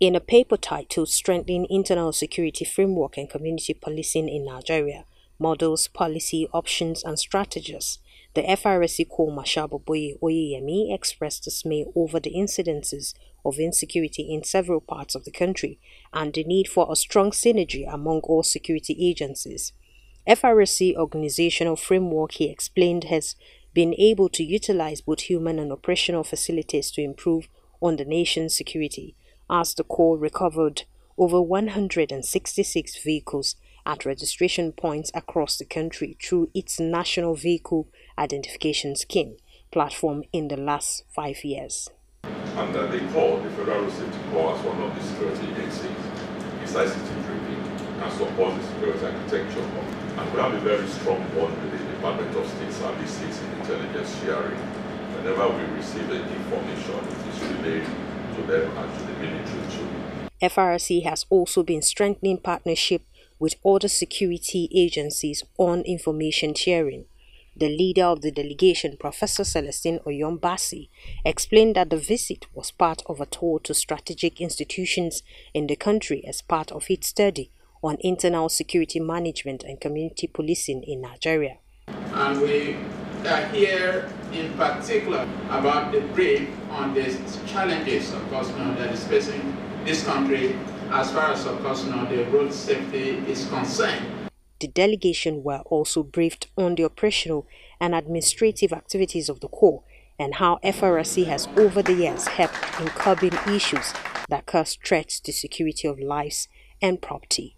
In a paper titled Strengthening Internal Security Framework and Community Policing in Nigeria, Models, Policy, Options and Strategies, the FRSC Corps Marshal Boye Oyeyemi expressed dismay over the incidences of insecurity in several parts of the country and the need for a strong synergy among all security agencies. FRSC organizational framework, he explained, has been able to utilize both human and operational facilities to improve on the nation's security as the Corps recovered over 166 vehicles at registration points across the country through its National Vehicle Identification Scheme platform in the last five years. And uh, they call the Federal Safety Corps as one of the security agencies, besides dripping and support the security architecture. And we have a very strong bond with the Department of State Services in intelligence sharing. Whenever we receive the information, it is relayed to them and to the military too. FRC has also been strengthening partnership with other security agencies on information sharing. The leader of the delegation, Professor Celestine Oyombasi, explained that the visit was part of a tour to strategic institutions in the country as part of its study on internal security management and community policing in Nigeria. And we are here in particular about the brief on the challenges, of course, that is facing this country as far as, of course, the road safety is concerned. The delegation were also briefed on the operational and administrative activities of the Corps and how FRSC has over the years helped in curbing issues that cause threats to security of lives and property.